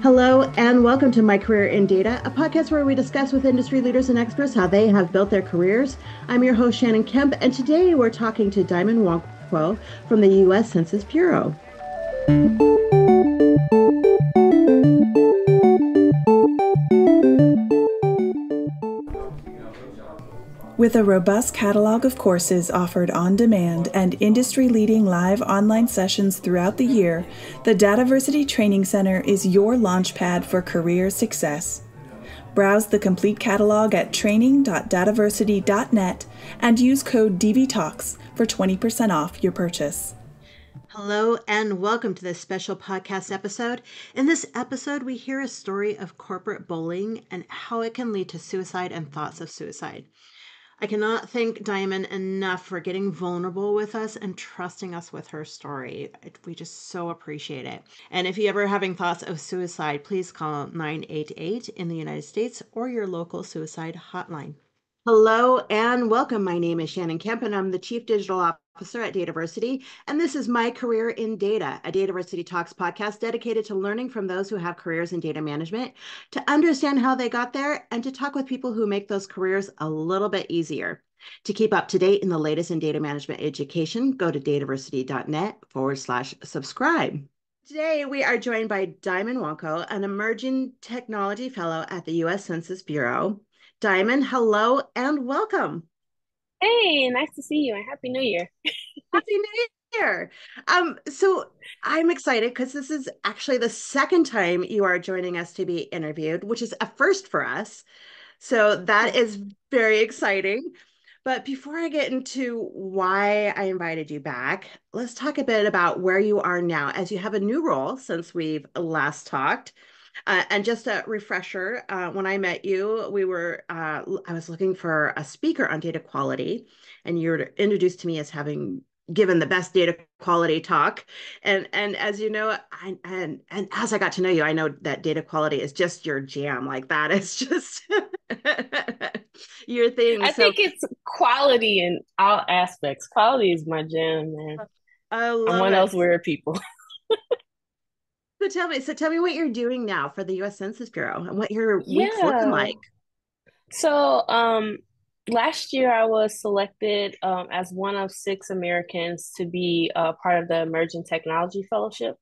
Hello, and welcome to My Career in Data, a podcast where we discuss with industry leaders and experts how they have built their careers. I'm your host, Shannon Kemp, and today we're talking to Diamond Nwankwo from the U.S. Census Bureau. With a robust catalog of courses offered on demand and industry leading live online sessions throughout the year, the Dataversity Training Center is your launchpad for career success. Browse the complete catalog at training.dataversity.net and use code DVTalks for 20% off your purchase. Hello, and welcome to this special podcast episode. In this episode, we hear a story of corporate bullying and how it can lead to suicide and thoughts of suicide. I cannot thank Diamond enough for getting vulnerable with us and trusting us with her story. We just so appreciate it. And if you're ever having thoughts of suicide, please call 988 in the United States or your local suicide hotline. Hello and welcome. My name is Shannon Kemp, and I'm the Chief Digital Officer at Dataversity. And this is My Career in Data, a Dataversity Talks podcast dedicated to learning from those who have careers in data management, to understand how they got there, and to talk with people who make those careers a little bit easier. To keep up to date in the latest in data management education, go to dataversity.net forward slash subscribe. Today, we are joined by Diamond Nwankwo, an emerging technology fellow at the U.S. Census Bureau. Diamond, hello and welcome. Hey, nice to see you and happy new year. happy new year. Um, so I'm excited because this is actually the second time you are joining us to be interviewed, which is a first for us. So that is very exciting. But before I get into why I invited you back, let's talk a bit about where you are now as you have a new role since we've last talked. Uh, and just a refresher, uh, when I met you, we were uh, I was looking for a speaker on data quality, and you were introduced to me as having given the best data quality talk. And and as you know, I, and and as I got to know you, I know that data quality is just your jam. Like that is just your thing. I so, think it's quality in all aspects. Quality is my jam, man. I love I'm one it. of those weird people. So tell me, so tell me what you're doing now for the U.S. Census Bureau and what your yeah. week's looking like. So, um, last year I was selected um, as one of six Americans to be a part of the Emerging Technology Fellowship,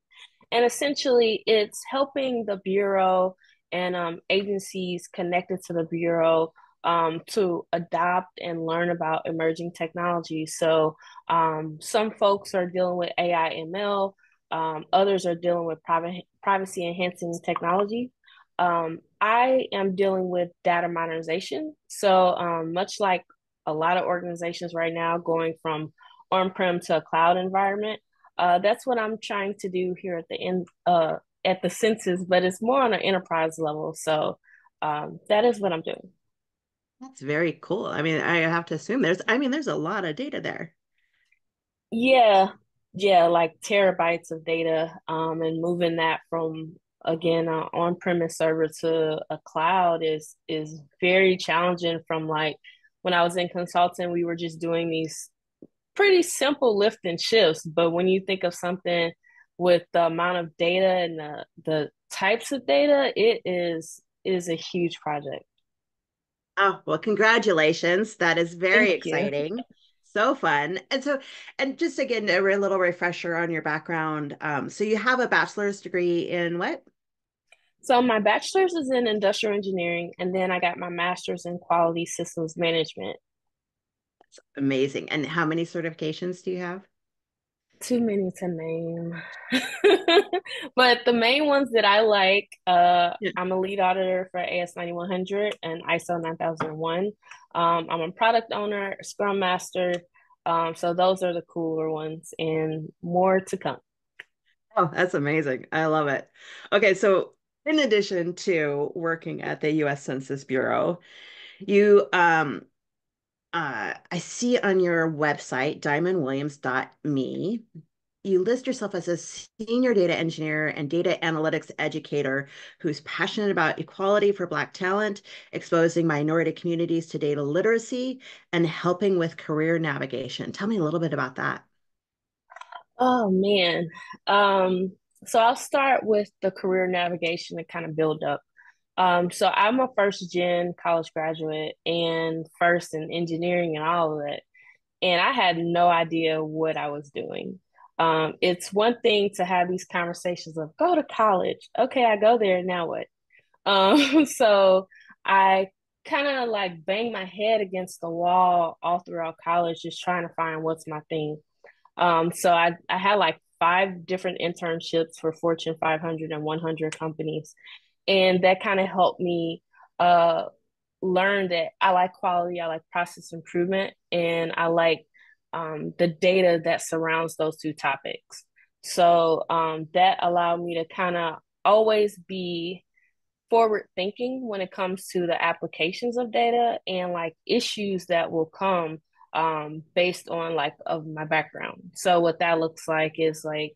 and essentially it's helping the bureau and um, agencies connected to the bureau um, to adopt and learn about emerging technology. So um, some folks are dealing with AI ML. Um, others are dealing with private, privacy enhancing technology. Um, I am dealing with data modernization. So, um, much like a lot of organizations right now going from on prem to a cloud environment, uh, that's what I'm trying to do here at the end uh, at the census, but it's more on an enterprise level. So, um, that is what I'm doing. That's very cool. I mean, I have to assume there's, I mean, there's a lot of data there. Yeah, yeah, like terabytes of data, um, and moving that from again an on-premise server to a cloud is is very challenging. From like when I was in consulting, we were just doing these pretty simple lift and shifts, but when you think of something with the amount of data and the the types of data, it is is a huge project. Oh, well, congratulations. That is very Thank exciting. You so fun. And so, and just again, a little refresher on your background. Um, so you have a bachelor's degree in what? So my bachelor's is in industrial engineering, and then I got my master's in quality systems management. That's amazing. And how many certifications do you have? Too many to name. but the main ones that I like, uh, yeah. I'm a lead auditor for AS9100 and ISO 9001. Um, I'm a product owner, Scrum Master. Um, so those are the cooler ones and more to come. Oh, that's amazing. I love it. Okay, so in addition to working at the US Census Bureau, you um uh, I see on your website, diamondwilliams.me, you list yourself as a senior data engineer and data analytics educator who's passionate about equality for Black talent, exposing minority communities to data literacy, and helping with career navigation. Tell me a little bit about that. Oh man. Um, so I'll start with the career navigation to kind of build up. Um, so I'm a first gen college graduate and first in engineering and all of that. And I had no idea what I was doing. Um, it's one thing to have these conversations of go to college. Okay, I go there, now what? Um, so I kind of like banged my head against the wall all throughout college, just trying to find what's my thing. Um, so I, I had like five different internships for Fortune 500 and 100 companies. And that kind of helped me uh, learn that I like quality, I like process improvement, and I like um, the data that surrounds those two topics. So um, that allowed me to kind of always be forward thinking when it comes to the applications of data and like issues that will come um, based on like of my background. So what that looks like is like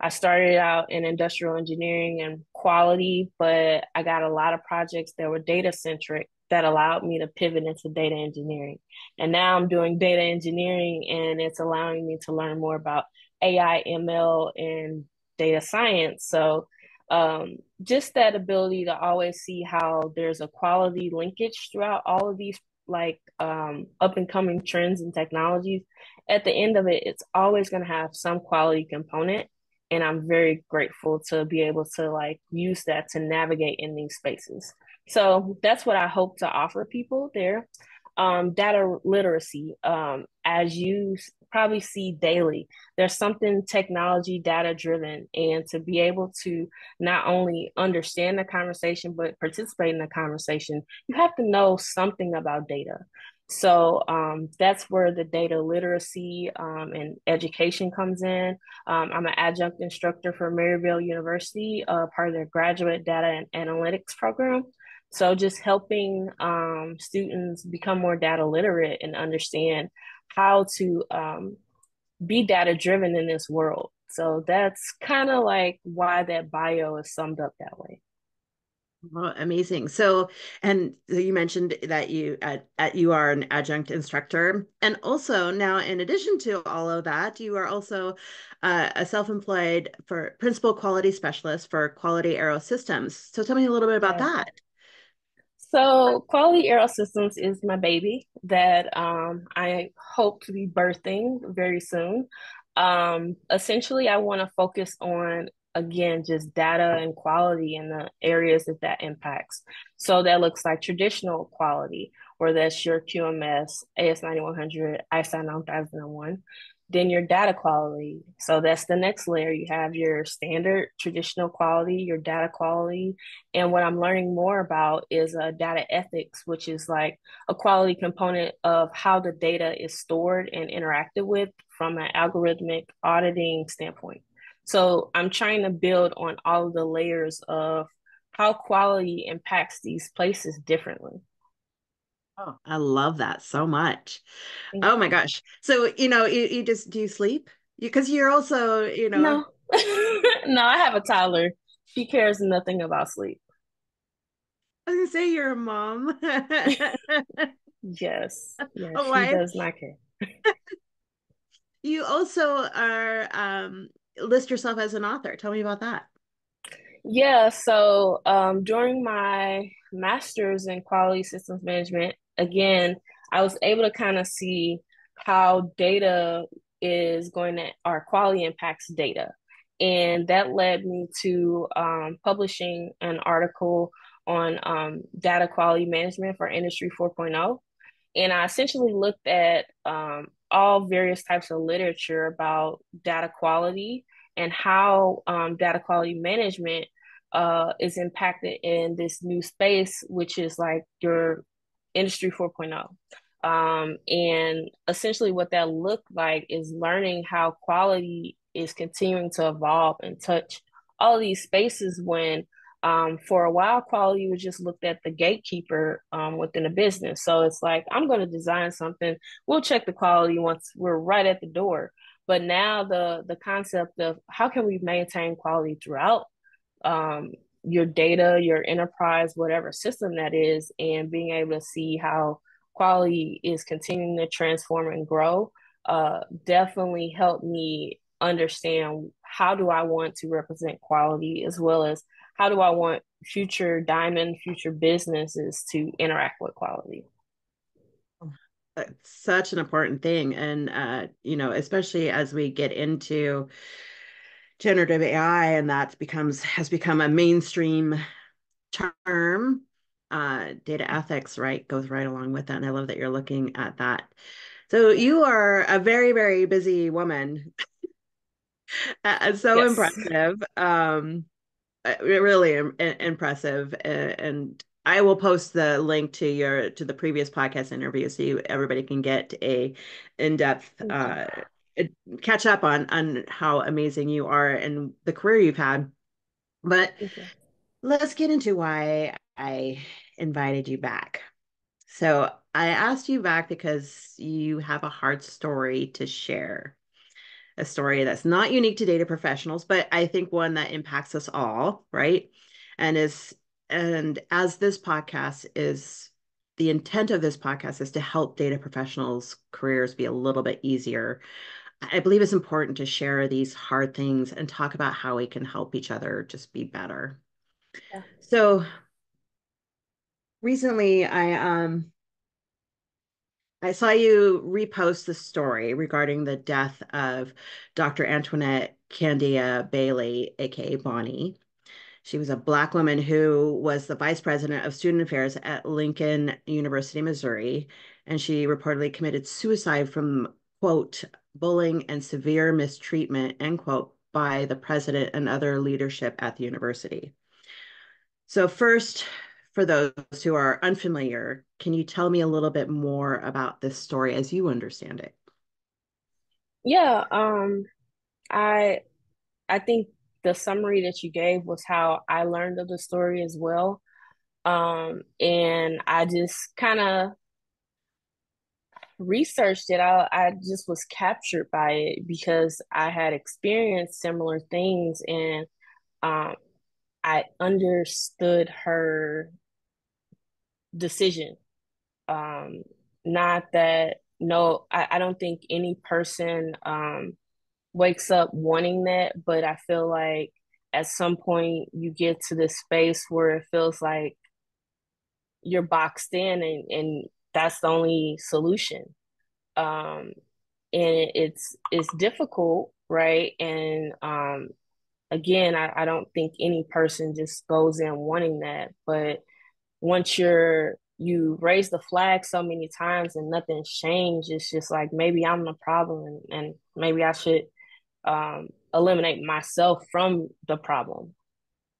I started out in industrial engineering and quality, but I got a lot of projects that were data centric that allowed me to pivot into data engineering. And now I'm doing data engineering and it's allowing me to learn more about AI, ML, and data science. So um, just that ability to always see how there's a quality linkage throughout all of these like um, up and coming trends and technologies, at the end of it, it's always going to have some quality component. And I'm very grateful to be able to like use that to navigate in these spaces. So that's what I hope to offer people there. Um, data literacy, um, as you probably see daily, there's something technology data driven, and to be able to not only understand the conversation but participate in the conversation, you have to know something about data. So um, that's where the data literacy um, and education comes in. Um, I'm an adjunct instructor for Maryville University, uh, part of their graduate data and analytics program. So just helping um, students become more data literate and understand how to um, be data driven in this world. So that's kind of like why that bio is summed up that way. Oh, amazing. So, and you mentioned that you at, at you are an adjunct instructor, and also now, in addition to all of that, you are also uh, a self-employed for principal quality specialist for Quality Aero Systems. So, tell me a little bit about yeah. that. So, Quality Aero Systems is my baby that um, I hope to be birthing very soon. Um, essentially, I want to focus on again just data and quality in the areas that that impacts. So that looks like traditional quality, where that's your QMS, AS9100, ISO 9001 then your data quality. So that's the next layer. You have your standard traditional quality, your data quality. And what I'm learning more about is uh, data ethics, which is like a quality component of how the data is stored and interacted with from an algorithmic auditing standpoint. So I'm trying to build on all of the layers of how quality impacts these places differently. Oh, I love that so much. Thank oh my gosh. So, you know, you, you just do you sleep? Because you, are also, you know. No. no, I have a toddler. She cares nothing about sleep. I was gonna say you're a mom. yes. She does not care. you also are um list yourself as an author. Tell me about that. Yeah, so um, during my master's in quality systems management, again, I was able to kind of see how data is going to, our quality impacts data. And that led me to um, publishing an article on um, data quality management for Industry 4.0. And I essentially looked at um, all various types of literature about data quality and how um, data quality management uh, is impacted in this new space, which is like your industry 4.0. Um, and essentially, what that looked like is learning how quality is continuing to evolve and touch all these spaces when um, for a while, quality was just looked at the gatekeeper um, within a business. So it's like, I'm going to design something. We'll check the quality once we're right at the door. But now the the concept of how can we maintain quality throughout um, your data, your enterprise, whatever system that is, and being able to see how quality is continuing to transform and grow uh, definitely helped me understand how do I want to represent quality as well as how do I want future diamond future businesses to interact with quality. That's such an important thing. And uh, you know especially as we get into generative ai and that becomes has become a mainstream term. Uh, data ethics right goes right along with that and i love that you're looking at that. So you are a very very busy woman. So yes. impressive. Um uh, really Im- impressive and I will post the link to your to the previous podcast interview so you, everybody can get a in-depth uh, catch up on on how amazing you are and the career you've had. But let's get into why I invited you back. So I asked you back because you have a hard story to share a story that's not unique to data professionals, but I think one that impacts us all, right? And is and as this podcast is the intent of this podcast is to help data professionals careers be a little bit easier. I believe it's important to share these hard things and talk about how we can help each other just be better. Yeah. So recently I um I saw you repost the story regarding the death of Dr. Antoinette Candia Bailey, aka Bonnie. She was a Black woman who was the vice president of student affairs at Lincoln University, Missouri, and she reportedly committed suicide from, quote, bullying and severe mistreatment, end quote, by the president and other leadership at the university. So, first, for those who are unfamiliar, can you tell me a little bit more about this story as you understand it? Yeah, um, I I think the summary that you gave was how I learned of the story as well. Um, and I just kind of researched it. I I just was captured by it because I had experienced similar things and um, I understood her decision. Um, not that no, I, I don't think any person um, wakes up wanting that, but I feel like at some point you get to this space where it feels like you're boxed in and, and that's the only solution. Um, and it's it's difficult, right? And um, again, I, I don't think any person just goes in wanting that, but once you're you raise the flag so many times and nothing's changed, it's just like maybe I'm the problem and, maybe I should um, eliminate myself from the problem.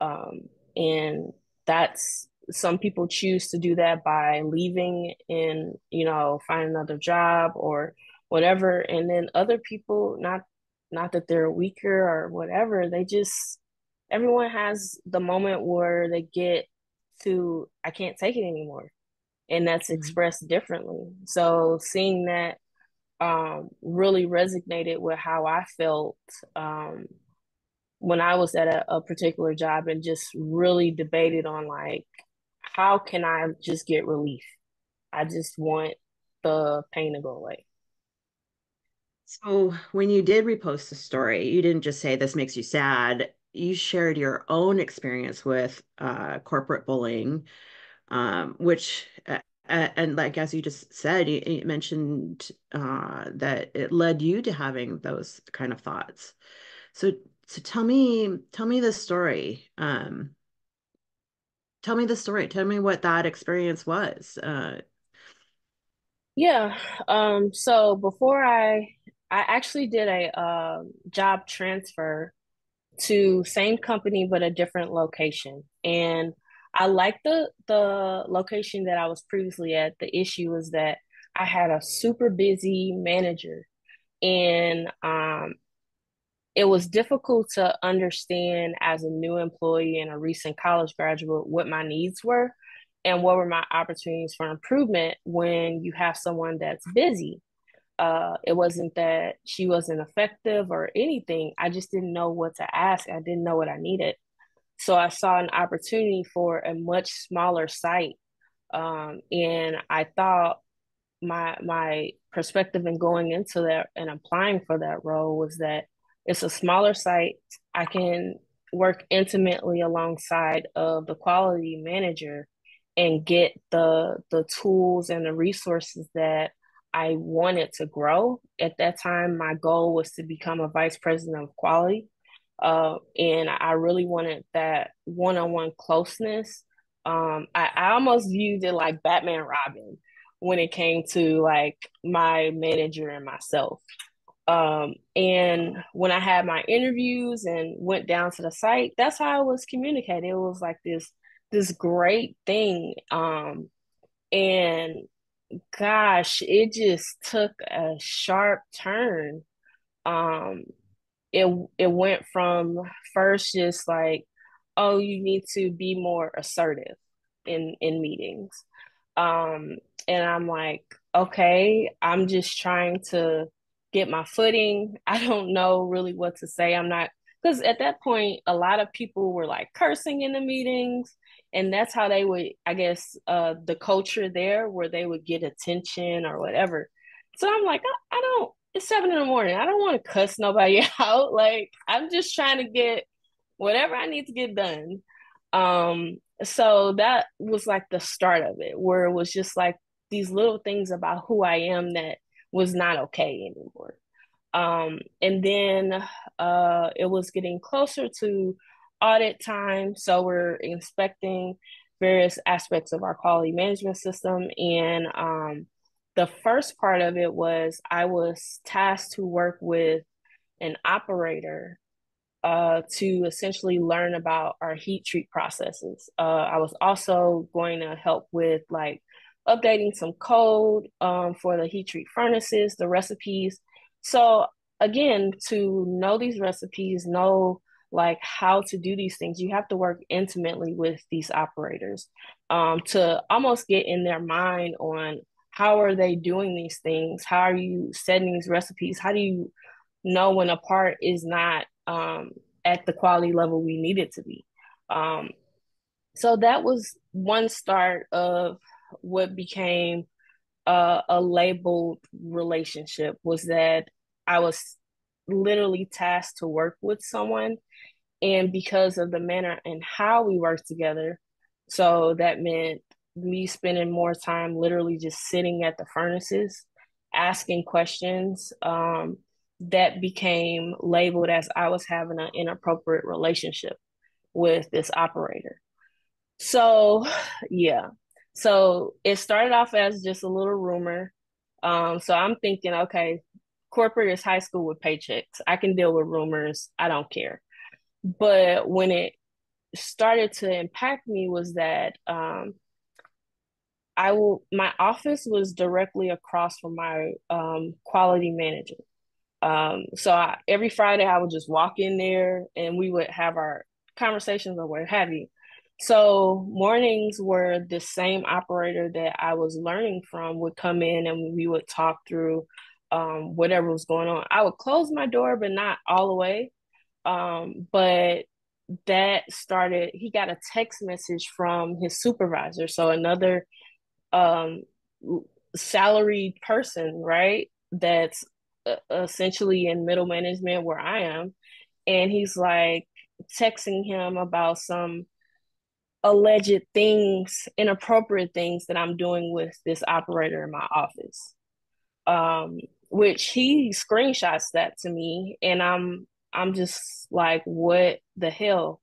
Um, and that's some people choose to do that by leaving and, you know, find another job or whatever. And then other people, not not that they're weaker or whatever, they just everyone has the moment where they get to I can't take it anymore. And that's mm-hmm. expressed differently. So seeing that um, really resonated with how I felt um, when I was at a, a, particular job and just really debated on like, how can I just get relief? I just want the pain to go away. So when you did repost the story, you didn't just say this makes you sad. You shared your own experience with uh, corporate bullying, um, which uh, and like as you just said you, you mentioned uh, that it led you to having those kind of thoughts so so tell me tell me the story um tell me the story. Tell me what that experience was uh yeah um so before i i actually did a uh, job transfer to same company but a different location. And I like the the location that I was previously at. The issue was that I had a super busy manager, and um, it was difficult to understand as a new employee and a recent college graduate what my needs were and what were my opportunities for improvement when you have someone that's busy. Uh, it wasn't that she wasn't effective or anything. I just didn't know what to ask. I didn't know what I needed. So I saw an opportunity for a much smaller site. Um, and I thought my my perspective in going into that and applying for that role was that it's a smaller site. I can work intimately alongside of the quality manager and get the the tools and the resources that I wanted to grow. At that time, my goal was to become a vice president of quality. Uh, and I really wanted that one on one closeness. Um, I, I almost viewed it like Batman Robin when it came to like my manager and myself. Um, and when I had my interviews and went down to the site, that's how I was communicating. It was like this this great thing. Um, and gosh, it just took a sharp turn. Um, it it went from first just like, oh, you need to be more assertive in in meetings. Um, and I'm like, okay, I'm just trying to get my footing. I don't know really what to say. I'm not because at that point a lot of people were like cursing in the meetings and that's how they would i guess uh the culture there where they would get attention or whatever so i'm like i, I don't it's seven in the morning i don't want to cuss nobody out like i'm just trying to get whatever i need to get done um so that was like the start of it where it was just like these little things about who i am that was not okay anymore um and then uh it was getting closer to audit time. So we're inspecting various aspects of our quality management system. And um, the first part of it was I was tasked to work with an operator uh, to essentially learn about our heat treat processes. Uh, I was also going to help with like updating some code um, for the heat treat furnaces, the recipes. So again, to know these recipes, know like how to do these things you have to work intimately with these operators um, to almost get in their mind on how are they doing these things? How are you setting these recipes? How do you know when a part is not um, at the quality level we need it to be? Um, so that was one start of what became a, a labeled relationship was that i was literally tasked to work with someone. And because of the manner and how we worked together so that meant me spending more time literally just sitting at the furnaces asking questions um, that became labeled as i was having an inappropriate relationship with this operator. So yeah so it started off as just a little rumor um, so i'm thinking okay corporate is high school with paychecks i can deal with rumors i don't care but when it started to impact me was that um, I will my office was directly across from my um, quality manager. Um, so I, every Friday I would just walk in there and we would have our conversations or what have you. So mornings were the same operator that I was learning from would come in and we would talk through um, whatever was going on. I would close my door, but not all the way. Um, but that started, he got a text message from his supervisor. So another um, salaried person, right? That's uh, essentially in middle management where I am. And he's like texting him about some alleged things, inappropriate things that I'm doing with this operator in my office. Um, which he screenshots that to me, and I'm I'm just like, what the hell?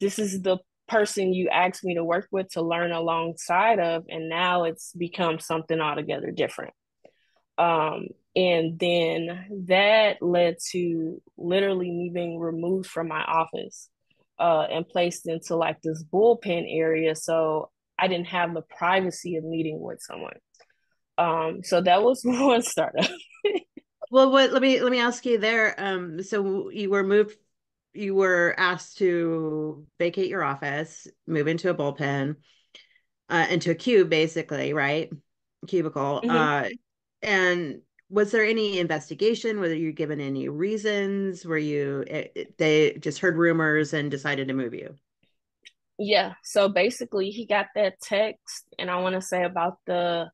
This is the person you asked me to work with to learn alongside of, and now it's become something altogether different. Um, and then that led to literally me being removed from my office uh, and placed into like this bullpen area. So I didn't have the privacy of meeting with someone. Um, so that was one startup. Well, what let me let me ask you there. Um, so you were moved, you were asked to vacate your office, move into a bullpen, uh, into a cube, basically, right? Cubicle. Mm-hmm. Uh, and was there any investigation? Were you given any reasons? Were you it, it, they just heard rumors and decided to move you? Yeah. So basically, he got that text, and I want to say about the,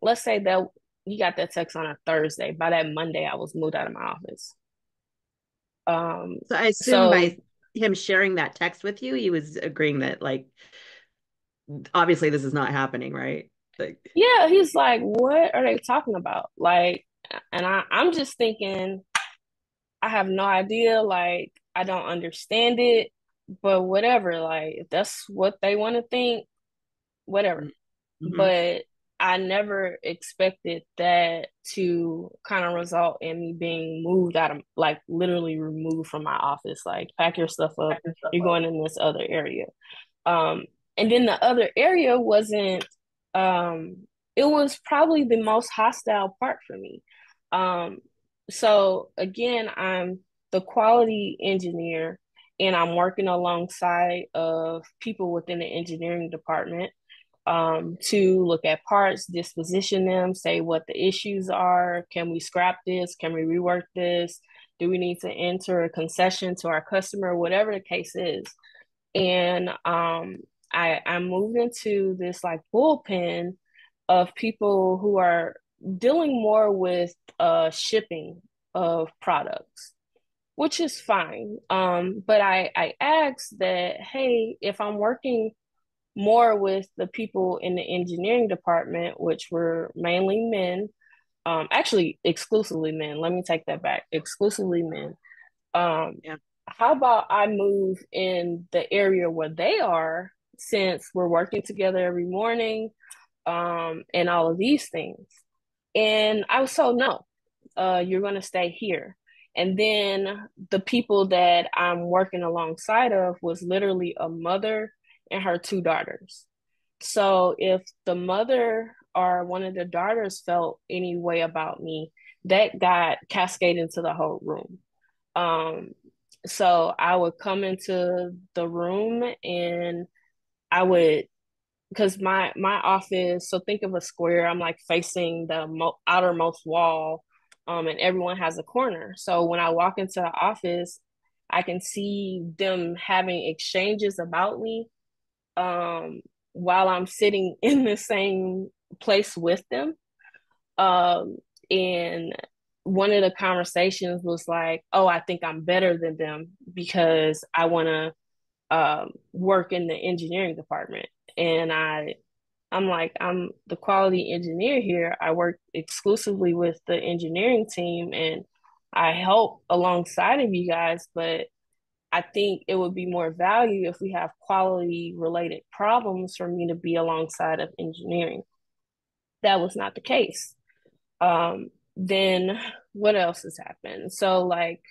let's say that he got that text on a Thursday. By that Monday, I was moved out of my office. Um, so I assume so, by him sharing that text with you, he was agreeing that like obviously this is not happening, right? Like Yeah, he's like, what are they talking about? Like and I, I'm just thinking, I have no idea, like I don't understand it, but whatever, like if that's what they want to think, whatever. Mm-hmm. But I never expected that to kind of result in me being moved out of like literally removed from my office. Like pack your stuff up, your stuff you're up. going in this other area. Um, and then the other area wasn't um it was probably the most hostile part for me. Um, so again, I'm the quality engineer and I'm working alongside of people within the engineering department um, to look at parts, disposition them, say what the issues are. Can we scrap this? Can we rework this? Do we need to enter a concession to our customer? Whatever the case is. And um, I, I moved into this like bullpen of people who are dealing more with uh, shipping of products which is fine. Um, but I, I asked that, hey, if I'm working more with the people in the engineering department, which were mainly men, um, actually exclusively men. Let me take that back, exclusively men. Um, yeah. How about I move in the area where they are, since we're working together every morning, um, and all of these things. And I was told, no, uh, you're going to stay here. And then the people that I'm working alongside of was literally a mother and her two daughters. So if the mother or one of the daughters felt any way about me, that got cascaded into the whole room. Um, so I would come into the room and I would because my my office so think of a square i'm like facing the mo- outermost wall um and everyone has a corner so when i walk into the office i can see them having exchanges about me um, while I'm sitting in the same place with them. Um, and one of the conversations was like, "Oh, I think I'm better than them because I want to um, work in the engineering department." And I, I'm like, I'm the quality engineer here. I work exclusively with the engineering team, and I help alongside of you guys, but I think it would be more value if we have quality related problems for me to be alongside of engineering. That was not the case. Um, then what else has happened? So, like,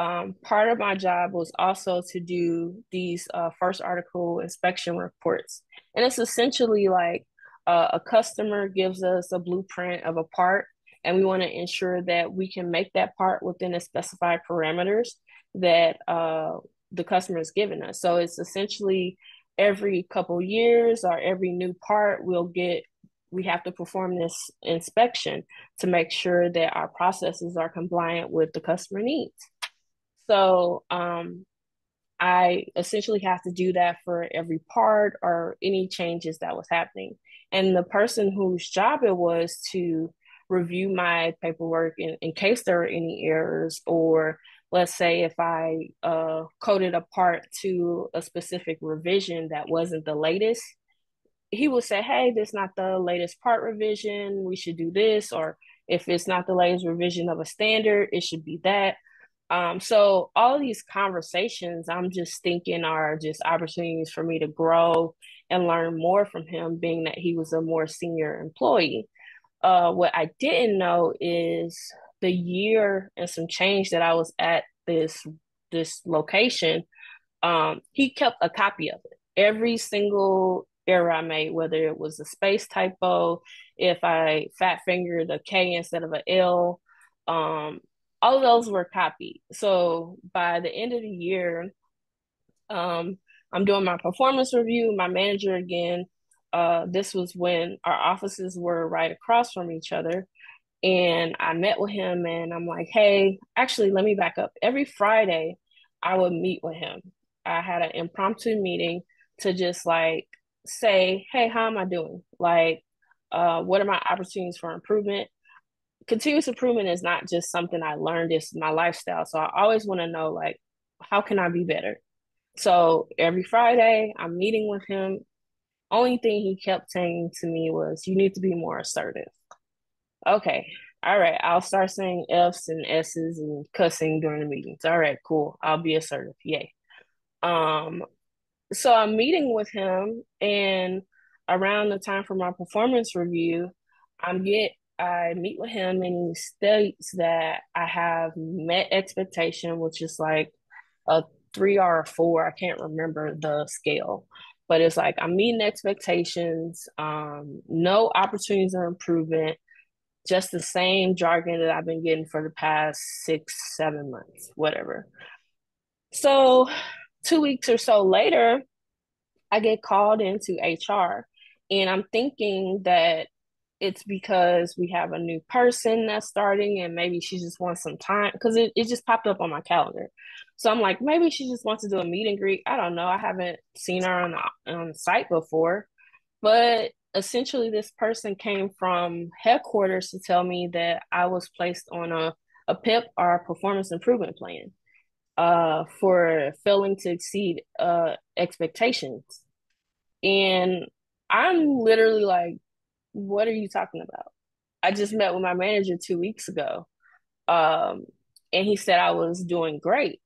um, part of my job was also to do these uh, first article inspection reports. And it's essentially like uh, a customer gives us a blueprint of a part, and we want to ensure that we can make that part within the specified parameters that uh, the customer is giving us. So it's essentially every couple years or every new part we'll get we have to perform this inspection to make sure that our processes are compliant with the customer needs. So um, I essentially have to do that for every part or any changes that was happening. And the person whose job it was to review my paperwork in, in case there were any errors or let's say if I uh, coded a part to a specific revision that wasn't the latest, he would say, Hey, this is not the latest part revision. We should do this. Or if it's not the latest revision of a standard, it should be that. Um, so all these conversations, I'm just thinking are just opportunities for me to grow and learn more from him, being that he was a more senior employee. Uh, what I didn't know is the year and some change that I was at this this location, um, he kept a copy of it. Every single error I made, whether it was a space typo, if I fat fingered a K instead of an L, um, all of those were copied. So by the end of the year, um, I'm doing my performance review. My manager again. Uh, this was when our offices were right across from each other. And I met with him and I'm like, hey, actually, let me back up. Every Friday, I would meet with him. I had an impromptu meeting to just like say, hey, how am I doing? Like, uh, what are my opportunities for improvement? Continuous improvement is not just something I learned, it's my lifestyle. So I always want to know like how can I be better? So every Friday I'm meeting with him. Only thing he kept saying to me was you need to be more assertive. Okay. All right, I'll start saying F's and S's and cussing during the meetings. All right, cool. I'll be assertive. Yay. Um so I'm meeting with him and around the time for my performance review, I'm get I meet with him and he states that I have met expectation, which is like a three or a four. I can't remember the scale, but it's like I'm meeting expectations, um, no opportunities of improvement, just the same jargon that I've been getting for the past six, seven months, whatever. So, two weeks or so later, I get called into HR, and I'm thinking that it's because we have a new person that's starting and maybe she just wants some time because it, it just popped up on my calendar. So i'm like maybe she just wants to do a meet and greet. I don't know. I haven't seen her on the, on site before. But essentially this person came from headquarters to tell me that i was placed on a, a pip or a performance improvement plan uh, for failing to exceed uh, expectations. And i'm literally like what are you talking about? I just met with my manager two weeks ago. Um, and he said I was doing great.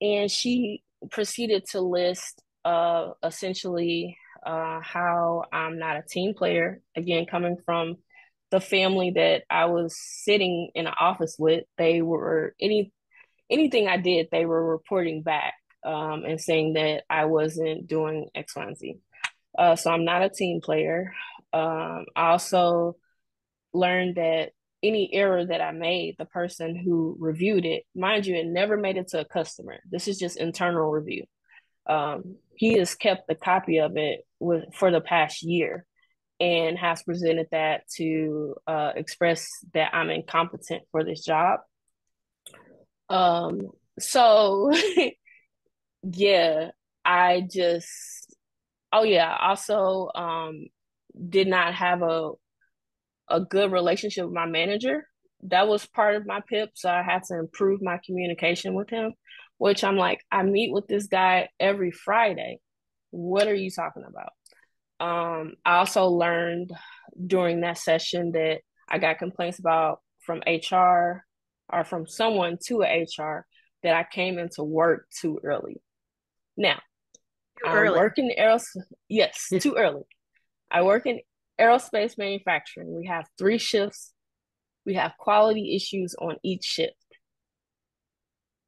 And she proceeded to list uh, essentially uh, how I'm not a team player. Again, coming from the family that I was sitting in an office with, they were any anything I did, they were reporting back um, and saying that I wasn't doing X, Y, and Z. Uh, so I'm not a team player. Um, I also learned that any error that I made, the person who reviewed it, mind you, it never made it to a customer. This is just internal review. Um, he has kept the copy of it with for the past year and has presented that to uh, express that I'm incompetent for this job. Um, so yeah, I just oh yeah, also um did not have a a good relationship with my manager. That was part of my PIP, so I had to improve my communication with him. Which I'm like, I meet with this guy every Friday. What are you talking about? Um, I also learned during that session that I got complaints about from HR or from someone to HR that I came into work too early. Now, too I'm early. working else. Yes, too early. I work in aerospace manufacturing. We have three shifts. We have quality issues on each shift.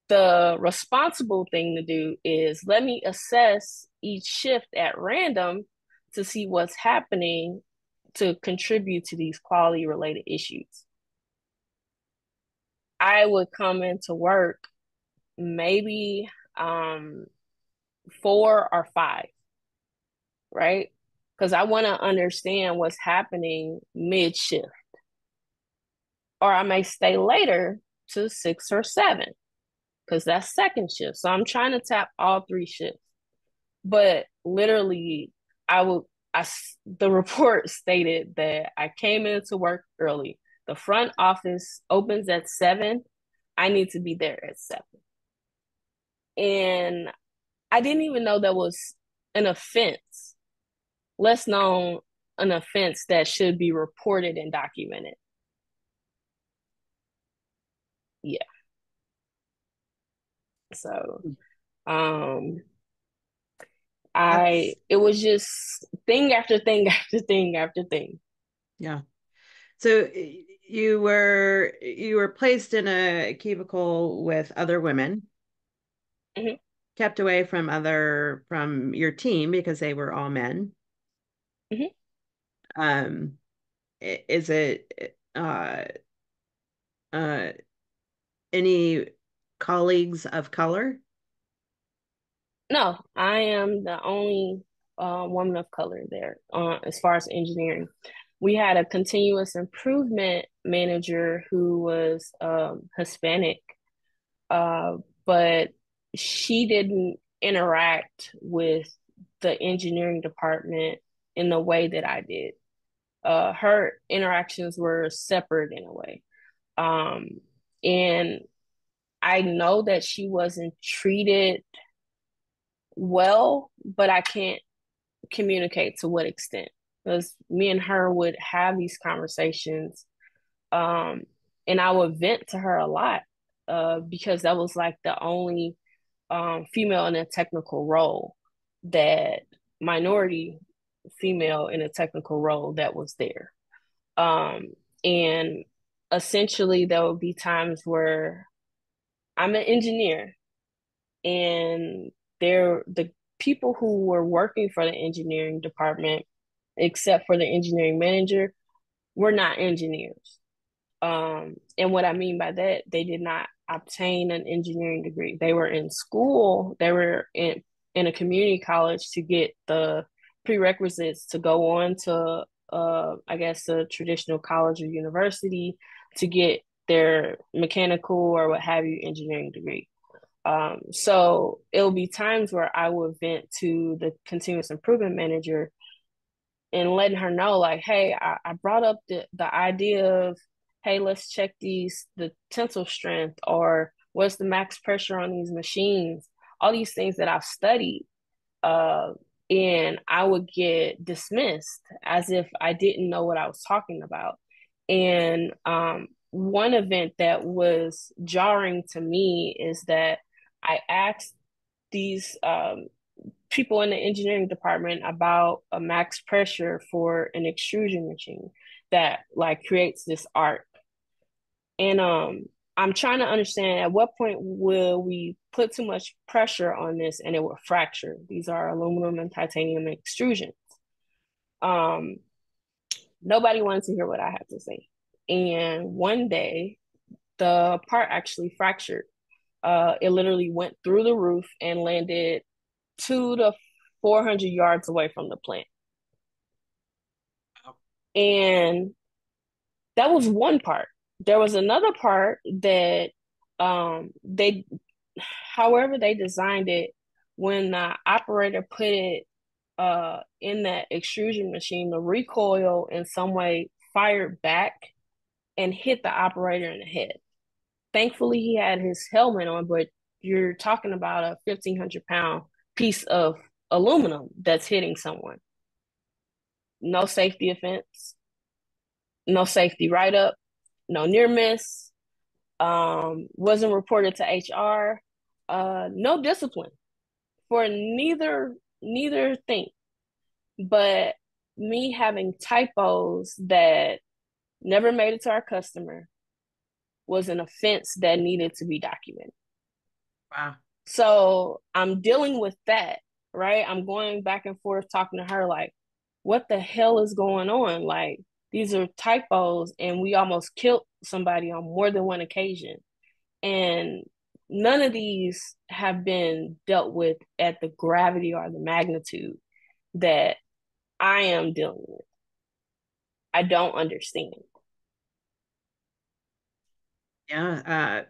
The responsible thing to do is let me assess each shift at random to see what's happening to contribute to these quality related issues. I would come into work maybe um, four or five, right? Because I want to understand what's happening mid shift. Or I may stay later to six or seven because that's second shift. So I'm trying to tap all three shifts. But literally, I will. I the report stated that I came into work early. The front office opens at seven. I need to be there at seven. And I didn't even know that was an offense less known an offense that should be reported and documented. Yeah. So um I it was just thing after thing after thing after thing. Yeah. So you were you were placed in a cubicle with other women. Mm-hmm. Kept away from other from your team because they were all men. Mm-hmm. Um, is it uh, uh, any colleagues of color? No, I am the only uh, woman of color there uh, as far as engineering. We had a continuous improvement manager who was um, Hispanic, uh, but she didn't interact with the engineering department in the way that I did. uh, her interactions were separate in a way. Um, and I know that she wasn't treated well, but I can't communicate to what extent. Because me and her would have these conversations, um, and I would vent to her a lot uh, because that was like the only um, female in a technical role that minority female in a technical role that was there. Um, and essentially, there would be times where I'm an engineer, and there the people who were working for the engineering department, except for the engineering manager, were not engineers. Um, and what I mean by that, they did not obtain an engineering degree. They were in school, they were in, in a community college to get the prerequisites to go on to, uh, I guess, a traditional college or university to get their mechanical or what have you engineering degree. Um, so it'll be times where I will vent to the continuous improvement manager and letting her know, like, hey, I, I brought up the, the idea of, hey, let's check these the tensile strength or what's the max pressure on these machines, all these things that I've studied. Uh, and I would get dismissed as if I didn't know what I was talking about. And um, one event that was jarring to me is that I asked these um, people in the engineering department about a max pressure for an extrusion machine that like creates this arc. And um, I'm trying to understand at what point will we put too much pressure on this and it will fracture. These are aluminum and titanium extrusions. Um, nobody wanted to hear what I had to say. And one day, the part actually fractured uh, it literally went through the roof and landed two to 400 yards away from the plant. And that was one part. There was another part that um, they, however, they designed it, when the operator put it uh, in that extrusion machine, the recoil in some way fired back and hit the operator in the head. Thankfully, he had his helmet on, but you're talking about a 1,500 pound piece of aluminum that's hitting someone. No safety offense, no safety write up, no near miss, um, wasn't reported to HR, uh, no discipline for neither neither thing. But me having typos that never made it to our customer, was an offense that needed to be documented. Wow. So I'm dealing with that, right? I'm going back and forth talking to her, like, what the hell is going on? Like, these are typos, and we almost killed somebody on more than one occasion. And none of these have been dealt with at the gravity or the magnitude that I am dealing with. I don't understand. Yeah, uh,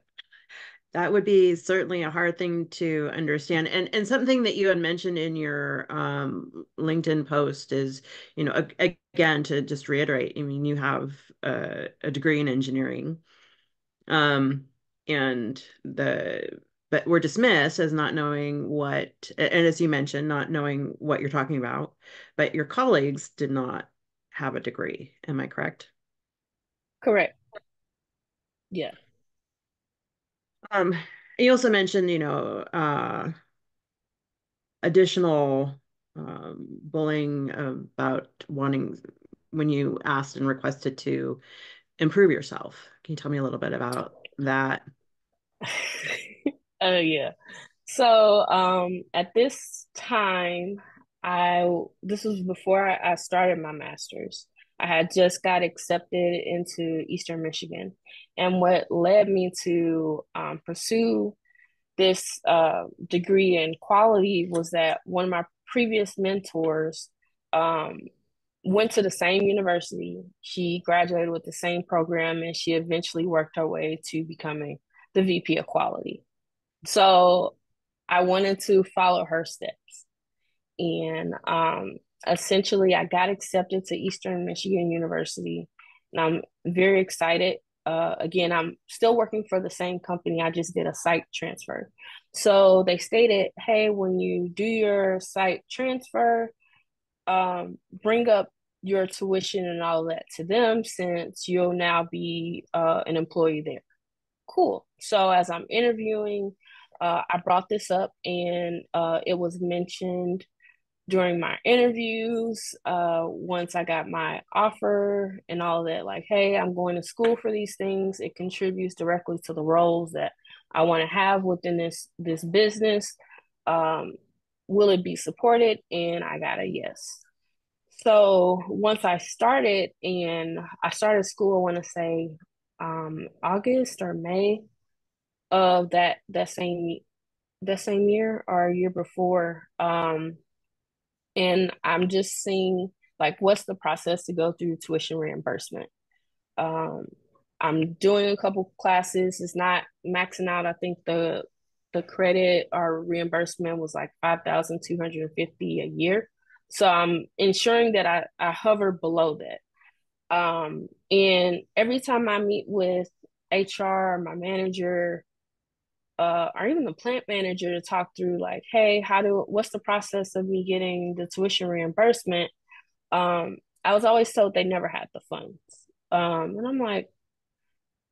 that would be certainly a hard thing to understand. And and something that you had mentioned in your um, LinkedIn post is, you know, again to just reiterate. I mean, you have a, a degree in engineering, um, and the but we're dismissed as not knowing what, and as you mentioned, not knowing what you're talking about. But your colleagues did not have a degree. Am I correct? Correct. Yeah. Um, you also mentioned, you know, uh, additional um, bullying about wanting when you asked and requested to improve yourself. Can you tell me a little bit about that? Oh yeah. So um, at this time, I this was before I started my master's. I had just got accepted into Eastern Michigan. And what led me to um, pursue this uh, degree in quality was that one of my previous mentors um, went to the same university. She graduated with the same program and she eventually worked her way to becoming the VP of quality. So I wanted to follow her steps. And um, essentially, I got accepted to Eastern Michigan University, and I'm very excited. Uh, again, I'm still working for the same company. I just did a site transfer. So they stated, hey, when you do your site transfer, um, bring up your tuition and all that to them since you'll now be uh, an employee there. Cool. So as I'm interviewing, uh, I brought this up and uh, it was mentioned during my interviews. Uh, once I got my offer and all that, like, hey, I'm going to school for these things. It contributes directly to the roles that I want to have within this this business. Um, will it be supported? And I got a yes. So once I started and I started school, I want to say um, August or May of that that same that same year or year before. Um, and I'm just seeing like what's the process to go through tuition reimbursement. Um, I'm doing a couple classes. It's not maxing out. I think the the credit or reimbursement was like five thousand two hundred and fifty a year. So I'm ensuring that I, I hover below that. Um, and every time I meet with HR, my manager, uh, or even the plant manager to talk through like, hey, how do what's the process of me getting the tuition reimbursement? Um, I was always told they never had the funds. Um, and I'm like,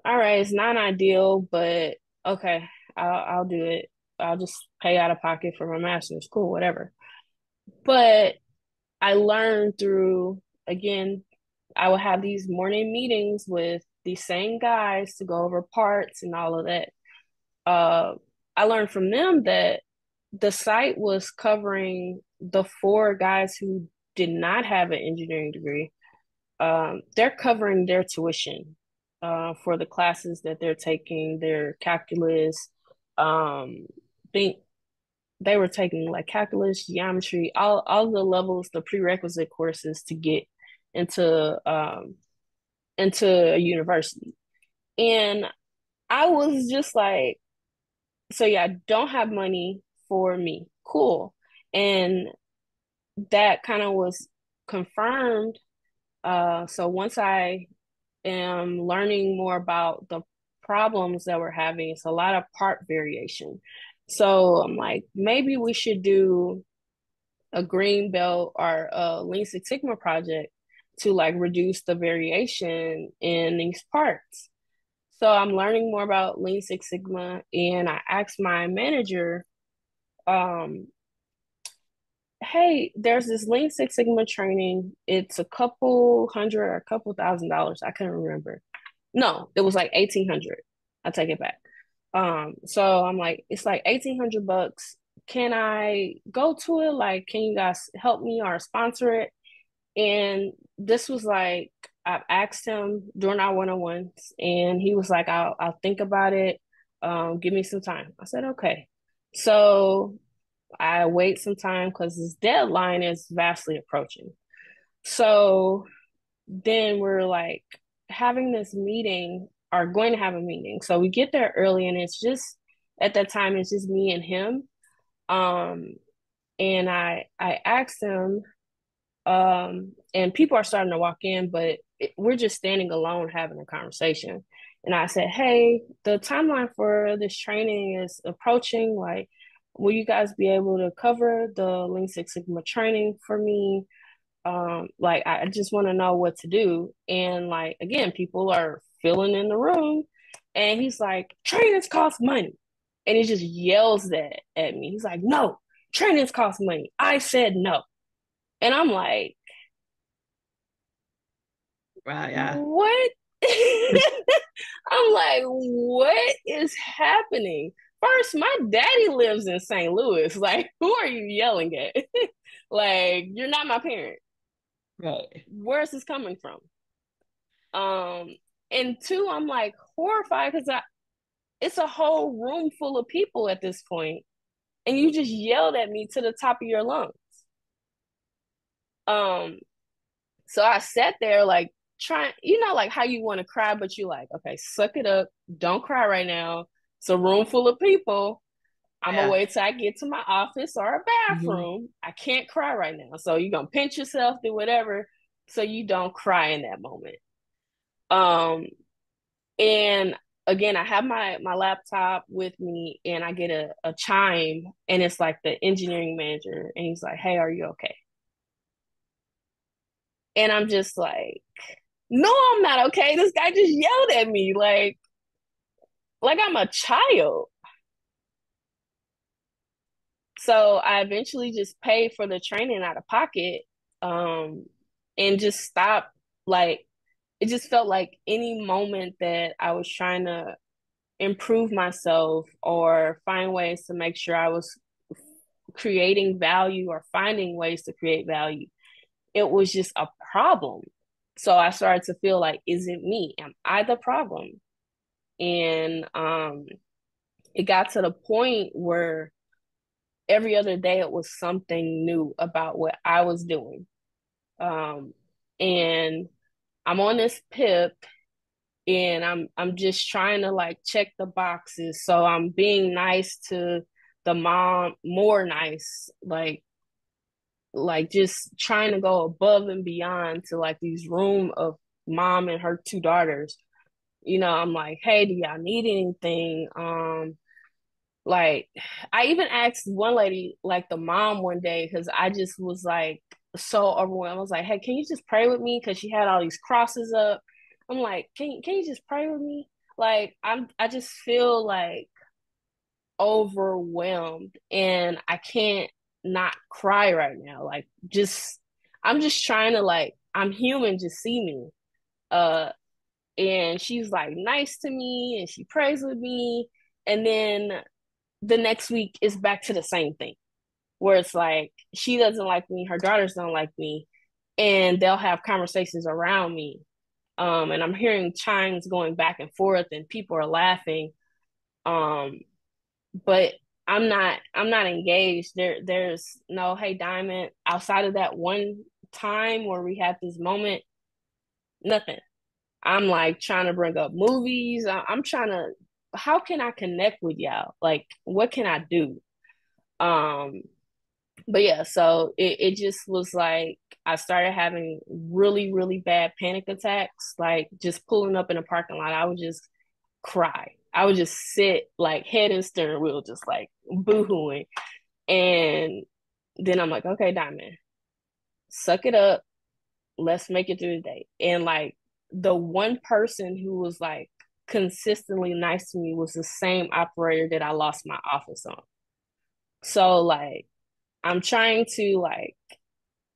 all right, it's not ideal, but okay, I'll, I'll do it. I'll just pay out of pocket for my master's, cool, whatever. But I learned through again, I would have these morning meetings with these same guys to go over parts and all of that. Uh, I learned from them that the site was covering the four guys who did not have an engineering degree. Um, they're covering their tuition uh, for the classes that they're taking, their calculus, um, think they were taking like calculus, geometry, all all the levels, the prerequisite courses to get into um into a university. And I was just like, so yeah, don't have money for me. Cool. And that kind of was confirmed. Uh, so once I am learning more about the problems that we're having, it's a lot of part variation. So I'm like, maybe we should do a green belt or a Lean Six Sigma project to like reduce the variation in these parts. So I'm learning more about Lean Six Sigma, and I asked my manager, um, "Hey, there's this Lean Six Sigma training. It's a couple hundred or a couple thousand dollars. I couldn't remember. No, it was like eighteen hundred. I take it back. Um, so I'm like, it's like eighteen hundred bucks. Can I go to it? Like, can you guys help me or sponsor it? And this was like I asked him during our one on ones, and he was like, "I'll I'll think about it. Um, give me some time." I said, "Okay." So I wait some time because his deadline is vastly approaching. So then we're like having this meeting are going to have a meeting. So we get there early and it's just at that time it's just me and him. Um and I I asked him um and people are starting to walk in but we're just standing alone having a conversation. And I said, "Hey, the timeline for this training is approaching like will you guys be able to cover the Lean Six Sigma training for me?" um like i just want to know what to do and like again people are filling in the room. And he's like, trainings cost money. And he just yells that at me. He's like, no, trainings cost money. I said no. And I'm like, wow, yeah. What? I'm like, what is happening? First, my daddy lives in St. Louis. Like, who are you yelling at? like, you're not my parent. Right. Where's this coming from? Um, and two, I'm like horrified because I it's a whole room full of people at this point, and you just yelled at me to the top of your lungs. Um, so I sat there like trying, you know, like how you want to cry, but you like, okay, suck it up, don't cry right now. It's a room full of people. I'm gonna wait till I get to my office or a mm-hmm. bathroom. Mm-hmm. I can't cry right now. So you're gonna pinch yourself, do whatever, so you don't cry in that moment. Um, and again, I have my my laptop with me, and I get a, a chime, and it's like the engineering manager, and he's like, "Hey, are you okay?" And I'm just like, "No, I'm not okay." This guy just yelled at me, like, like I'm a child. So I eventually just paid for the training out of pocket, um, and just stopped like it just felt like any moment that I was trying to improve myself or find ways to make sure I was creating value or finding ways to create value, it was just a problem. So I started to feel like, is it me? Am I the problem? And um, it got to the point where every other day it was something new about what I was doing. Um, and I'm on this PIP and I'm I'm just trying to like check the boxes. So I'm being nice to the mom, more nice, like like just trying to go above and beyond to like these room of mom and her two daughters. You know, I'm like, hey, do y'all need anything? Um, like I even asked one lady, like the mom one day, because I just was like, so overwhelmed. I was like, hey, can you just pray with me? Because she had all these crosses up. I'm like, can can you just pray with me? Like I'm I just feel like overwhelmed and I can't not cry right now. Like just I'm just trying to like I'm human, just see me. Uh and she's like nice to me and she prays with me. And then the next week is back to the same thing where it's like she doesn't like me, her daughters don't like me, and they'll have conversations around me. Um, and I'm hearing chimes going back and forth, and people are laughing. Um, but I'm not I'm not engaged. There there's no hey Diamond outside of that one time where we had this moment, nothing. I'm like trying to bring up movies. I'm trying to how can I connect with y'all? Like what can I do? Um but yeah, so it, it just was like I started having really, really bad panic attacks. Like just pulling up in a parking lot, I would just cry. I would just sit like head and steering wheel, just like boohooing. And then I'm like, okay, Diamond, suck it up. Let's make it through the day. And like the one person who was like consistently nice to me was the same operator that I lost my office on. So like I'm trying to like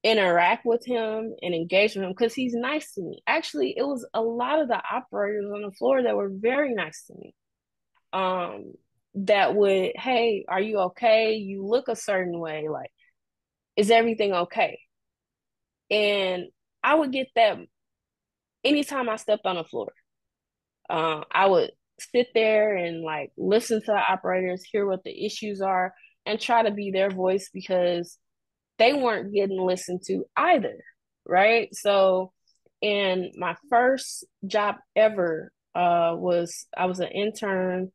interact with him and engage with him because he's nice to me. Actually, it was a lot of the operators on the floor that were very nice to me. Um, that would, hey, are you okay? You look a certain way. Like, is everything okay? And I would get that anytime I stepped on the floor. Uh, I would sit there and like listen to the operators, hear what the issues are, and try to be their voice because they weren't getting listened to either, right? So, and my first job ever uh, was I was an intern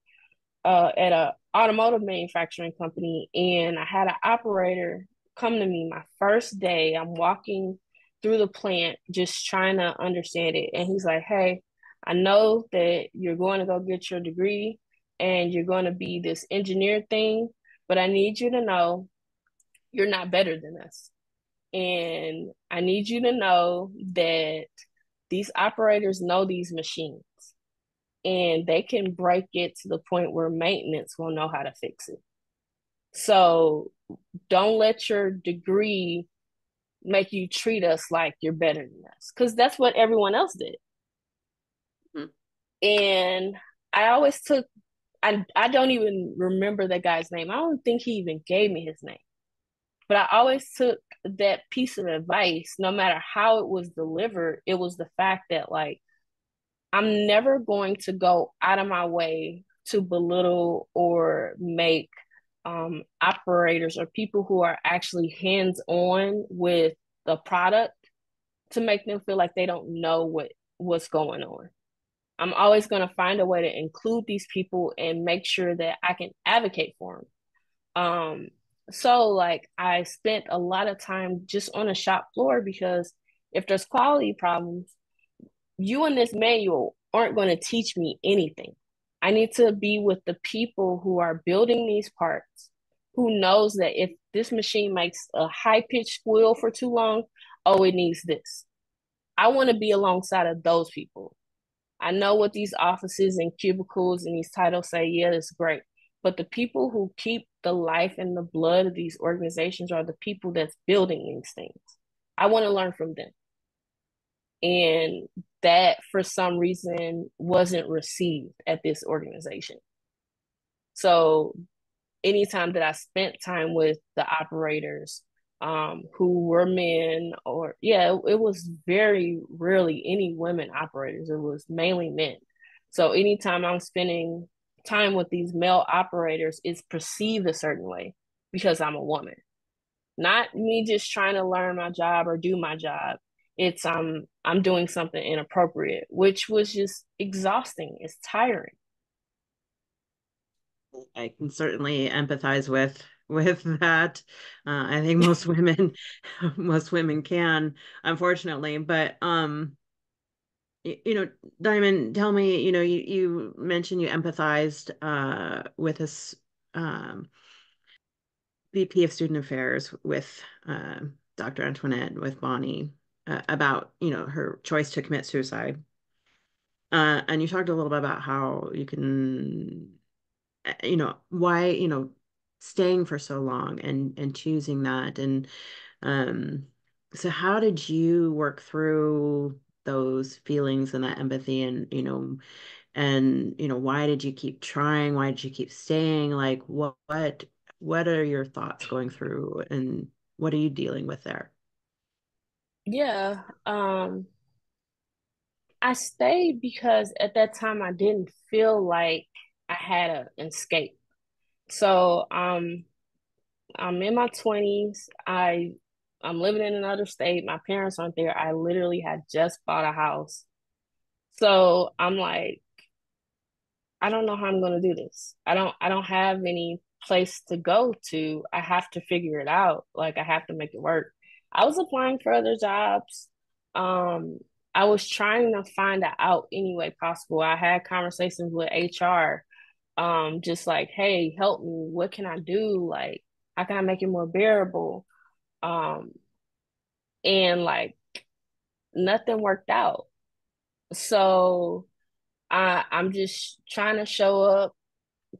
uh, at a automotive manufacturing company, and I had an operator come to me my first day. I'm walking through the plant, just trying to understand it, and he's like, "Hey, I know that you're going to go get your degree." And you're going to be this engineer thing, but I need you to know you're not better than us. And I need you to know that these operators know these machines and they can break it to the point where maintenance will know how to fix it. So don't let your degree make you treat us like you're better than us because that's what everyone else did. Mm-hmm. And I always took I I don't even remember that guy's name. I don't think he even gave me his name. But I always took that piece of advice, no matter how it was delivered, it was the fact that like I'm never going to go out of my way to belittle or make um, operators or people who are actually hands on with the product to make them feel like they don't know what what's going on. I'm always going to find a way to include these people and make sure that I can advocate for them. Um, so like I spent a lot of time just on the shop floor because if there's quality problems, you and this manual aren't going to teach me anything. I need to be with the people who are building these parts, who knows that if this machine makes a high pitched squeal for too long, oh, it needs this. I want to be alongside of those people. I know what these offices and cubicles and these titles say. Yeah, it's great. But the people who keep the life and the blood of these organizations are the people that's building these things. I want to learn from them. And that for some reason wasn't received at this organization. So anytime that I spent time with the operators um, who were men or yeah, it, it was very rarely any women operators. It was mainly men. So anytime I'm spending time with these male operators, it's perceived a certain way because I'm a woman. Not me just trying to learn my job or do my job it's um I'm doing something inappropriate, which was just exhausting. It's tiring. I can certainly empathize with with that. Uh, I think most women most women can, unfortunately. But um, you, you, know, Diamond, tell me, you know, you you mentioned you empathized uh with this um VP of Student Affairs with uh, Dr. Antoinette with Bonnie uh, about you know her choice to commit suicide. Uh, and you talked a little bit about how you can uh, you know why you know staying for so long and and choosing that. And um so how did you work through those feelings and that empathy and you know and you know why did you keep trying? Why did you keep staying? Like what what what are your thoughts going through and what are you dealing with there yeah. Um I stayed because at that time I didn't feel like I had an escape. So um I'm in my 20s. I I'm living in another state. My parents aren't there. I literally had just bought a house. So I'm like, I don't know how I'm gonna do this. I don't I don't have any place to go to. I have to figure it out. Like I have to make it work. I was applying for other jobs. Um, I was trying to find out any way possible. I had conversations with HR, um, just like, hey, help me. What can I do? Like, how can I make it more bearable? Um, and like nothing worked out. So I I'm just trying to show up,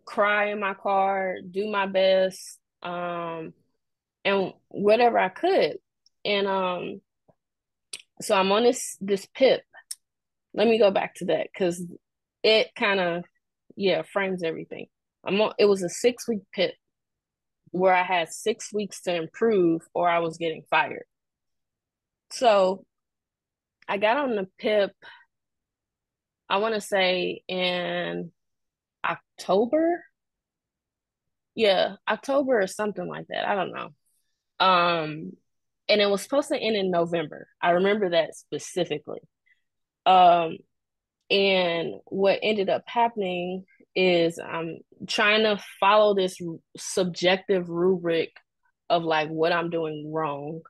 cry in my car, do my best, um, and whatever I could. And um so I'm on this this PIP. Let me go back to that because it kind of yeah frames everything. I'm on it was a six week PIP where I had six weeks to improve or I was getting fired. So I got on the PIP, I want to say in October. Yeah, October or something like that. I don't know. Um, and it was supposed to end in November. I remember that specifically. Um, and what ended up happening is I'm trying to follow this subjective rubric of like what I'm doing wrong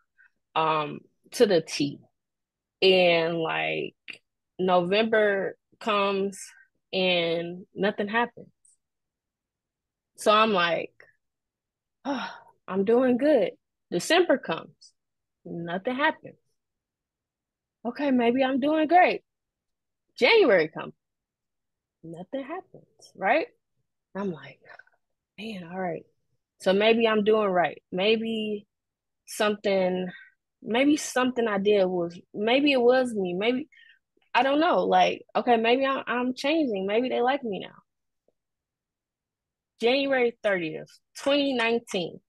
um to the T. And like November comes and nothing happens. So I'm like, oh, I'm doing good. December comes Nothing happens. Okay, maybe I'm doing great. January comes. Nothing happens, right? I'm like, man, all right. So maybe I'm doing right. Maybe something, maybe something I did was, maybe it was me. Maybe, I don't know. Like, okay, maybe I'm, I'm changing. Maybe they like me now. January 30th, 2019.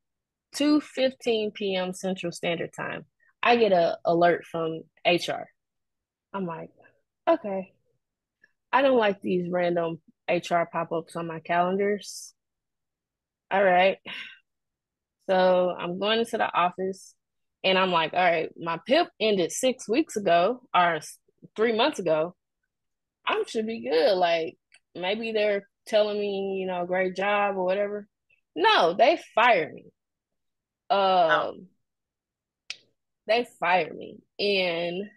2:15 p.m. Central Standard Time. I get a alert from HR. I'm like, okay. I don't like these random HR pop-ups on my calendars. All right. So I'm going into the office and I'm like, all right, my PIP ended six weeks ago or three months ago. I should be good. Like maybe they're telling me, you know, great job or whatever. No, they fired me. Um, they fired me, and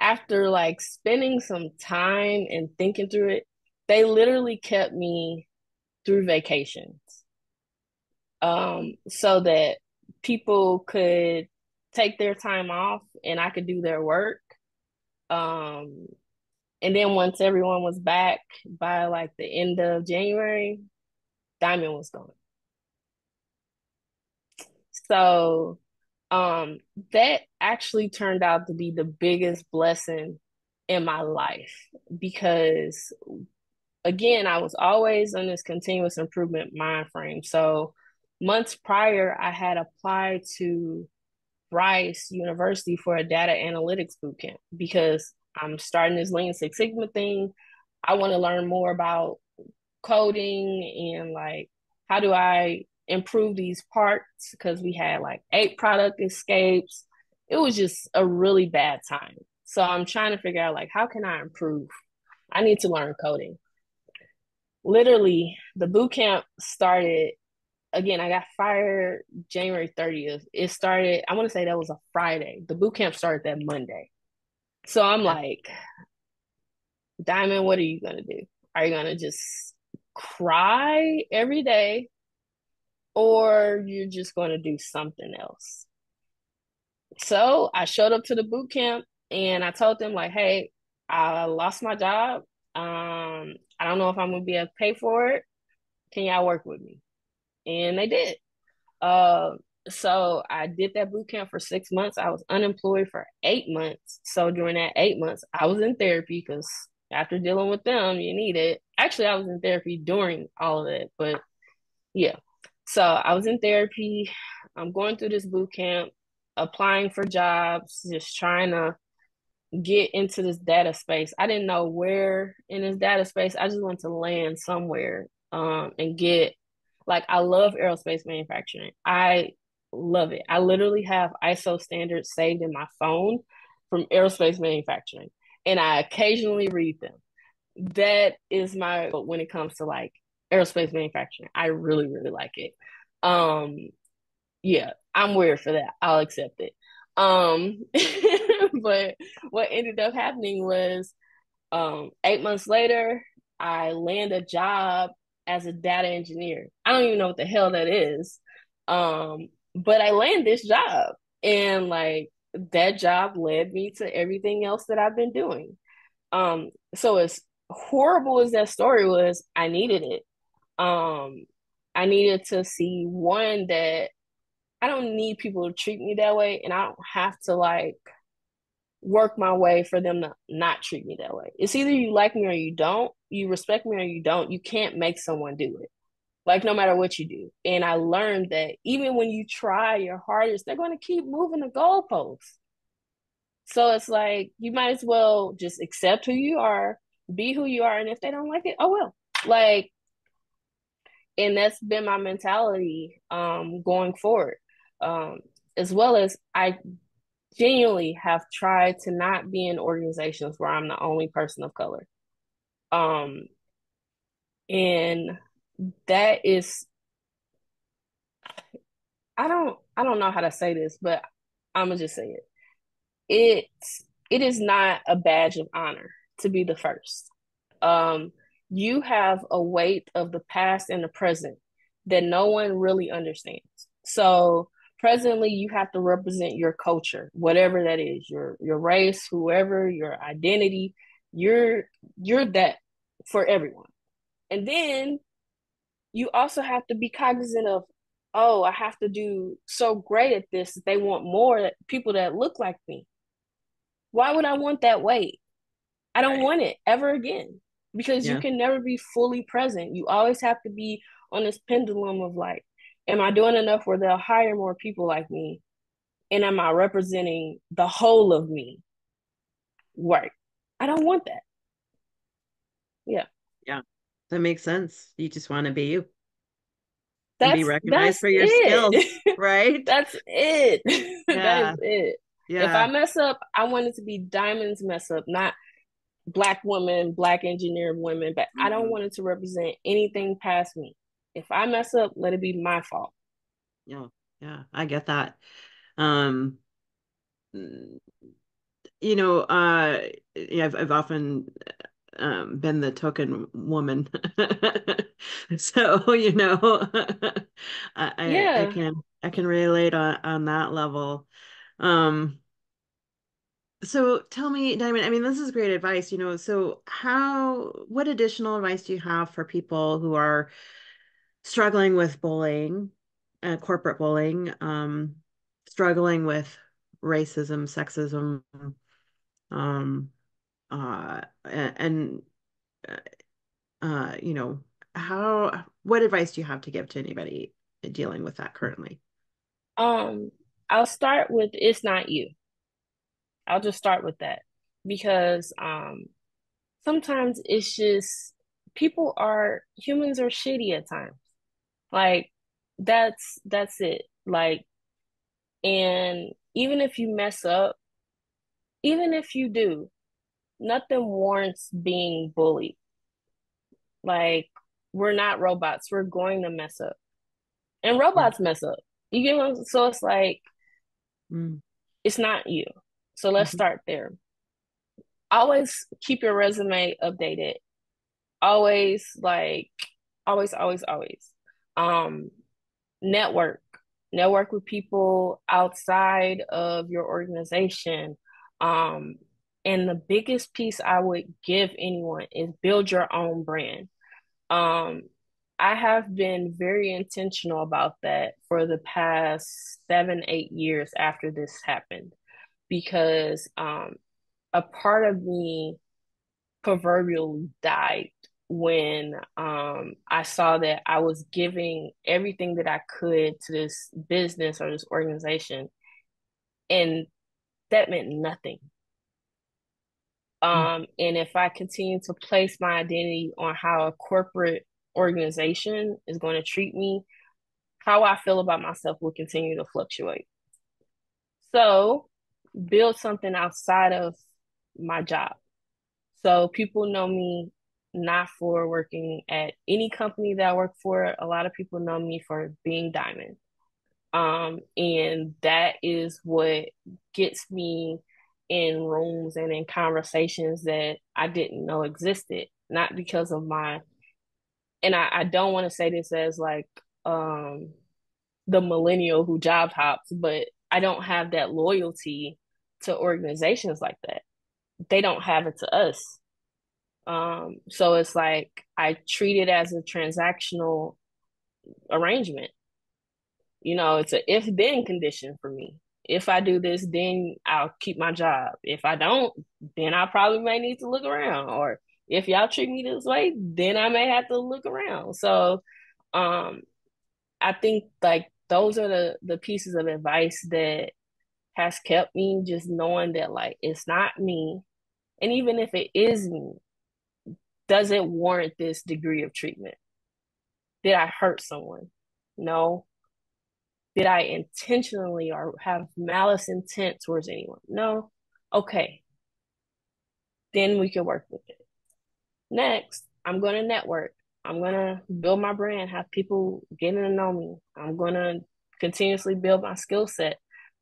after like spending some time and thinking through it, they literally kept me through vacations, um, so that people could take their time off and I could do their work. Um, and then once everyone was back by like the end of January, Diamond was gone. So um that actually turned out to be the biggest blessing in my life because again, I was always on this continuous improvement mind frame. So months prior, I had applied to Rice University for a data analytics bootcamp because I'm starting this Lean Six Sigma thing. I want to learn more about coding and like how do I improve these parts because we had like eight product escapes. It was just a really bad time. So I'm trying to figure out like how can I improve? I need to learn coding. Literally, the boot camp started again. I got fired January 30th. It started, I want to say that was a Friday. The boot camp started that Monday. So I'm like, Diamond, what are you gonna do? Are you gonna just cry every day or you're just going to do something else. So I showed up to the boot camp and I told them like, hey, I lost my job. Um, I don't know if I'm gonna be able to pay for it. Can y'all work with me? And they did. Uh, so I did that boot camp for six months. I was unemployed for eight months. So during that eight months, I was in therapy because after dealing with them, you need it. Actually, I was in therapy during all of it, but yeah. So I was in therapy. I'm going through this boot camp, applying for jobs, just trying to get into this data space. I didn't know where in this data space. I just wanted to land somewhere um, and get like I love aerospace manufacturing. I love it. I literally have ISO standards saved in my phone from aerospace manufacturing, and I occasionally read them. That is my when it comes to like aerospace manufacturing. I really, really like it. Um, yeah, I'm weird for that. I'll accept it. Um, but what ended up happening was um, eight months later, I land a job as a data engineer. I don't even know what the hell that is. Um, but I land this job and like that job led me to everything else that I've been doing. Um, so as horrible as that story was, I needed it um I needed to see one that I don't need people to treat me that way and I don't have to like work my way for them to not treat me that way. It's either you like me or you don't, you respect me or you don't. You can't make someone do it. Like no matter what you do. And I learned that even when you try your hardest, they're going to keep moving the goalposts. So it's like you might as well just accept who you are, be who you are, and if they don't like it, oh well. Like and that's been my mentality um, going forward. Um, as well as i genuinely have tried to not be in organizations where i'm the only person of color. Um, and that is i don't i don't know how to say this but i'm gonna just say it. It's it is not a badge of honor to be the first. Um you have a weight of the past and the present that no one really understands. So presently you have to represent your culture, whatever that is, your your race, whoever, your identity, you're you're that for everyone. And then you also have to be cognizant of oh, I have to do so great at this that they want more people that look like me. Why would I want that weight? I don't right. want it ever again because yeah. you can never be fully present. You always have to be on this pendulum of like, am I doing enough where they'll hire more people like me? And am I representing the whole of me? Right. I don't want that. Yeah. Yeah. That makes sense. You just want to be you. That's, be recognized for your it. skills, right? that's it. Yeah. that is it. Yeah. If I mess up, I want it to be diamonds mess up, not black women, black engineered women, but mm-hmm. I don't mm-hmm. want it to represent anything past me. If I mess up, let it be my fault. Yeah, yeah, I get that. Um, you know, uh, I've I've often um, been the token woman, so you know, I, yeah. I can I can relate on on that level. Um, so tell me, Diamond, I mean, this is great advice, you know. So how what additional advice do you have for people who are struggling with bullying, uh, corporate bullying, um, struggling with racism, sexism, um, uh, and, uh, uh, you know, how what advice do you have to give to anybody dealing with that currently? Um, I'll start with it's not you. I'll just start with that because um sometimes it's just people are humans are shitty at times. Like that's that's it. Like and even if you mess up, even if you do, nothing warrants being bullied. Like we're not robots. We're going to mess up. And robots mess up. You get what so it's like mm. it's not you. So let's mm-hmm. start there. Always keep your resume updated. Always like always, always, always. Um network. Network with people outside of your organization. Um and the biggest piece I would give anyone is build your own brand. Um I have been very intentional about that for the past seven, eight years after this happened because um, a part of me proverbially died when um, I saw that I was giving everything that I could to this business or this organization, and that meant nothing. Hmm. Um, and if I continue to place my identity on how a corporate organization is going to treat me, how I feel about myself will continue to fluctuate. So build something outside of my job. So people know me not for working at any company that I work for. A lot of people know me for being Diamond. Um, and that is what gets me in rooms and in conversations that I didn't know existed, not because of my and I, I don't want to say this as like um the millennial who job hops, but I don't have that loyalty to organizations like that. They don't have it to us. Um, so it's like I treat it as a transactional arrangement. You know, it's a if then condition for me. If I do this, then I'll keep my job. If I don't, then I probably may need to look around. Or if y'all treat me this way, then I may have to look around. So um I think like those are the the pieces of advice that has kept me just knowing that like it's not me. And even if it is me does it warrant this degree of treatment. Did i hurt someone? No. Did i intentionally or have malice intent towards anyone? No. Okay. Then we can work with it. Next i'm going to network. I'm going to build my brand have people getting to know me. I'm going to continuously build my skill set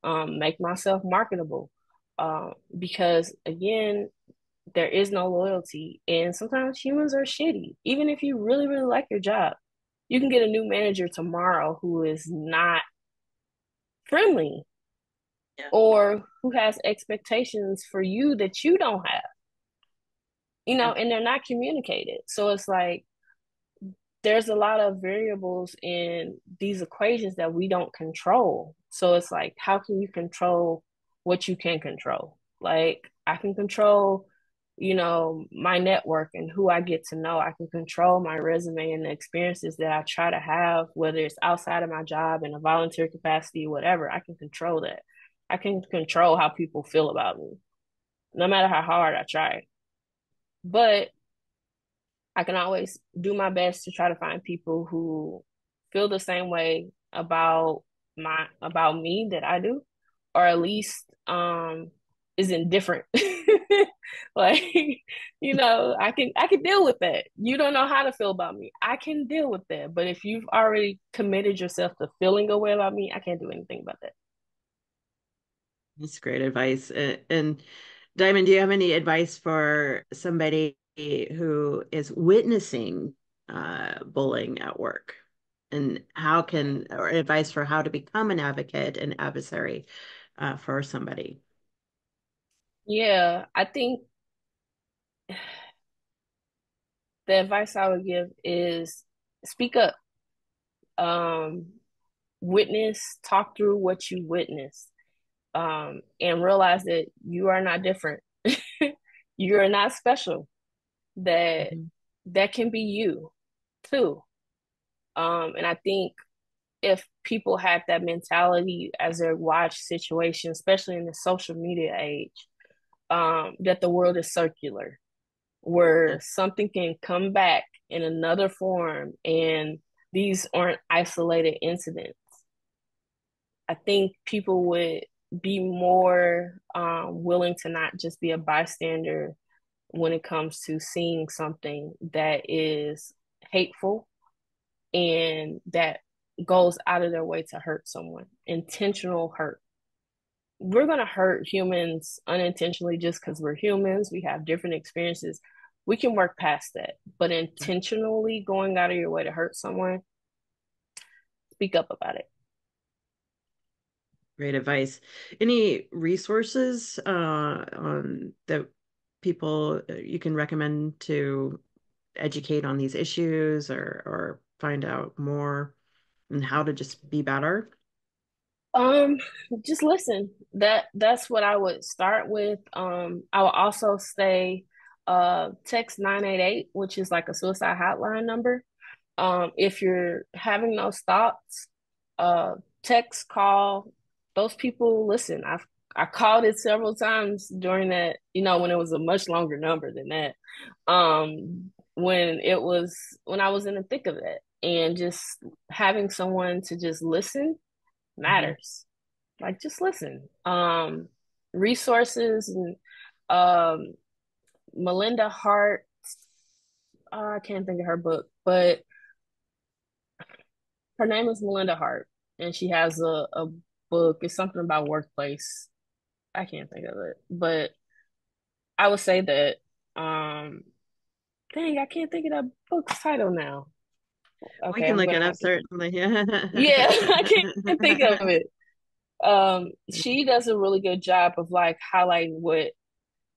um, make myself marketable. Uh, because again, there is no loyalty, and sometimes humans are shitty. Even if you really, really like your job, you can get a new manager tomorrow who is not friendly yeah. or who has expectations for you that you don't have. You know, and they're not communicated. So it's like there's a lot of variables in these equations that we don't control. So it's like, how can you control what you can control? Like, I can control, you know, my network and who I get to know. I can control my resume and the experiences that I try to have, whether it's outside of my job in a volunteer capacity, whatever. I can control that. I can control how people feel about me, no matter how hard I try. But I can always do my best to try to find people who feel the same way about my about me that I do, or at least um is indifferent. like, you know, I can I can deal with that. You don't know how to feel about me. I can deal with that. But if you've already committed yourself to feeling a way about me, I can't do anything about that. That's great advice. And Diamond, do you have any advice for somebody who is witnessing uh, bullying at work? And how can, or advice for how to become an advocate and adversary uh, for somebody? Yeah, I think the advice I would give is speak up. Um, witness, talk through what you witnessed, um, and realize that you are not different. you are not special. That mm-hmm. that can be you too. Um, and I think if people have that mentality as they watch situations, especially in the social media age, um, that the world is circular, where something can come back in another form, and these aren't isolated incidents. I think people would be more um, willing to not just be a bystander when it comes to seeing something that is hateful and that goes out of their way to hurt someone, intentional hurt we're going to hurt humans unintentionally just because we're humans. We have different experiences. We can work past that. But intentionally going out of your way to hurt someone, speak up about it. Great advice. Any resources uh, on that people uh, you can recommend to educate on these issues or or find out more and how to just be better? Um, just listen. That that's what I would start with. Um, I would also say uh text 988, which is like a suicide hotline number. Um, if you're having those thoughts, uh text, call, those people listen. I've I called it several times during that, you know, when it was a much longer number than that. Um, when it was when I was in the thick of it and just having someone to just listen Mm-hmm. matters. Mm-hmm. Like just listen. Um resources and um Melinda Hart oh, I can't think of her book, but her name is Melinda Hart and she has a, a book. It's something about workplace. I can't think of it. But I would say that um dang, I can't think of that book's title now. Okay, we can look it up certainly. Yeah, I can't think of it. Um, she does a really good job of like highlighting what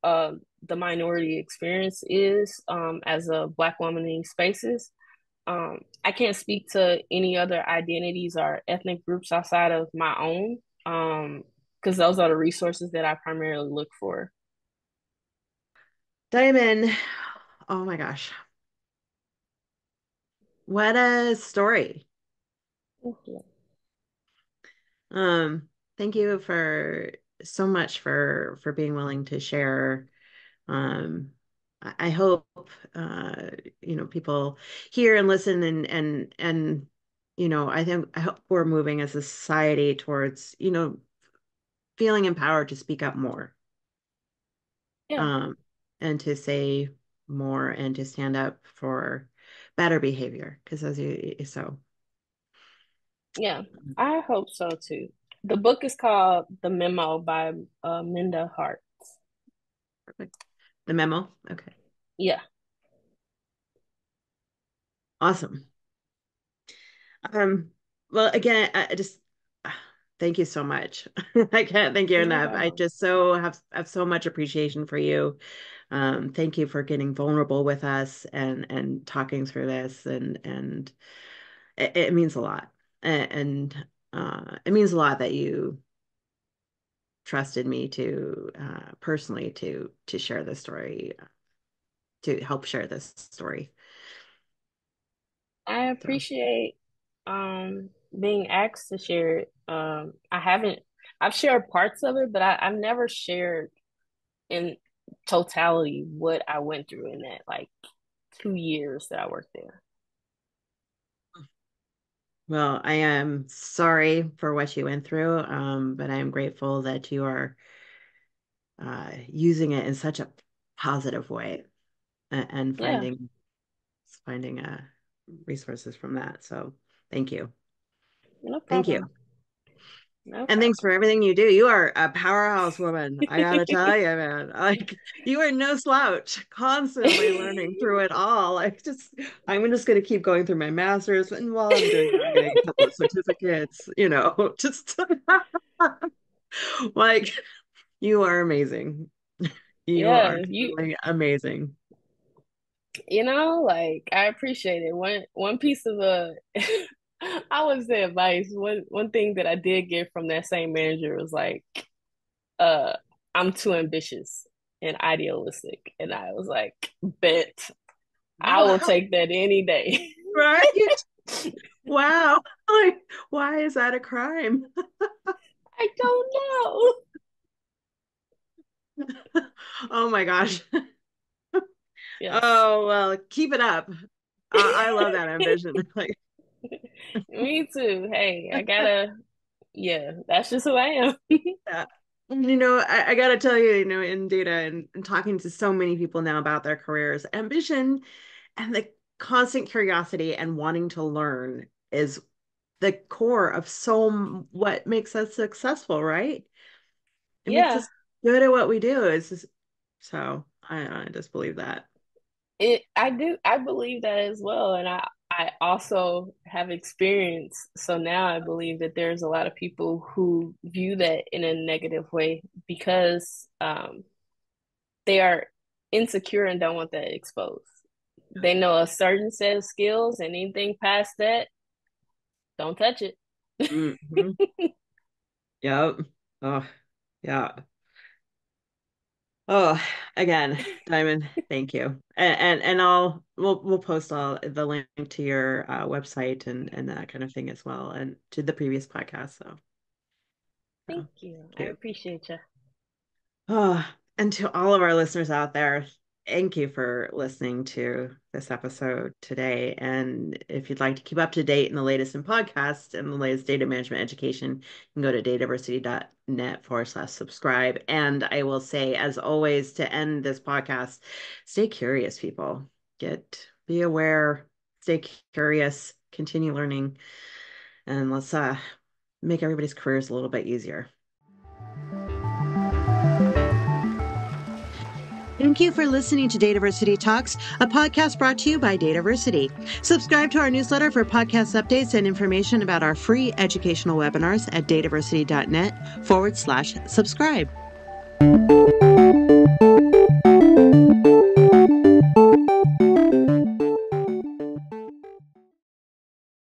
um the minority experience is um as a black woman in these spaces. Um, I can't speak to any other identities or ethnic groups outside of my own, um, because those are the resources that I primarily look for. Diamond, oh my gosh, what a story. Thank you. Um, thank you for so much for for being willing to share. Um, I hope uh, you know people hear and listen and and and you know I think I hope we're moving as a society towards you know feeling empowered to speak up more. Yeah. Um, and to say more and to stand up for better behavior because as you so. Yeah i hope so too. The book is called the memo by uh, minda hart perfect. The memo? Okay. Yeah. Awesome. Um well again i just thank you so much. I can't thank you enough. I just so have have so much appreciation for you um, thank you for getting vulnerable with us and and talking through this and and it, it means a lot. And, uh, it means a lot that you trusted me to uh, personally to to share this story to help share this story. I appreciate so. um being asked to share it. Um i haven't i've shared parts of it but I, i've never shared in totality what I went through in that like two years that I worked there. Well, I am sorry for what you went through, um, but I am grateful that you are uh, using it in such a positive way and, and finding yeah. finding uh, resources from that. So thank you. No thank you. No and thanks for everything you do. You are a powerhouse woman. I gotta tell you, man. Like you are no slouch. Constantly learning through it all. Like just, I'm just gonna keep going through my masters, and while I'm doing that, I'm getting a couple of certificates. You know, just like you are amazing. You yeah, are you, amazing. You know, like I appreciate it. One one piece of a I would say advice. One one thing that I did get from that same manager was like, uh, I'm too ambitious and idealistic. And I was like, bet I will take that any day. Right? wow. Like, why is that a crime? I don't know. oh my gosh. Yes. Oh well, keep it up. I, I love that ambition. Like me too. Hey, I gotta. Yeah, that's just who I am. yeah. You know, I, I, gotta tell you, you know, in data and, and talking to so many people now about their careers, ambition and the constant curiosity and wanting to learn is the core of so what makes us successful, right? It yeah. makes us good at what we do. Is just, so I, I just believe that. It I do I believe that as well, and I I also have experience. So now I believe that there's a lot of people who view that in a negative way because um, they are insecure and don't want that exposed. They know a certain set of skills, and anything past that, don't touch it. mm-hmm. Yep. Oh, yeah. Oh, again, Diamond, thank you. And, and and I'll we'll we'll post all the link to your uh, website and and that kind of thing as well, and to the previous podcast. So, thank you. Thank you. I appreciate you. Oh, and to all of our listeners out there, thank you for listening to this episode today. And if you'd like to keep up to date in the latest in podcasts and the latest data management education, you can go to dataversity.net forward slash subscribe. And I will say, as always, to end this podcast, stay curious, people. Get be aware, stay curious, continue learning, and let's uh make everybody's careers a little bit easier. Thank you for listening to Dataversity Talks, a podcast brought to you by Dataversity. Subscribe to our newsletter for podcast updates and information about our free educational webinars at dataversity.net forward slash subscribe.